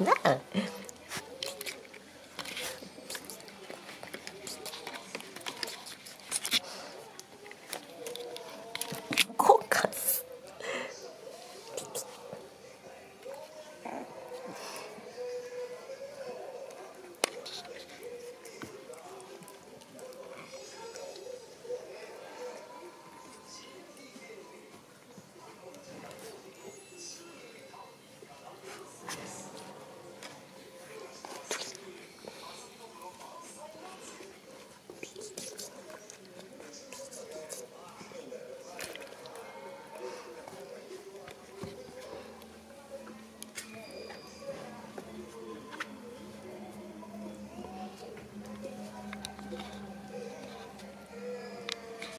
Yeah.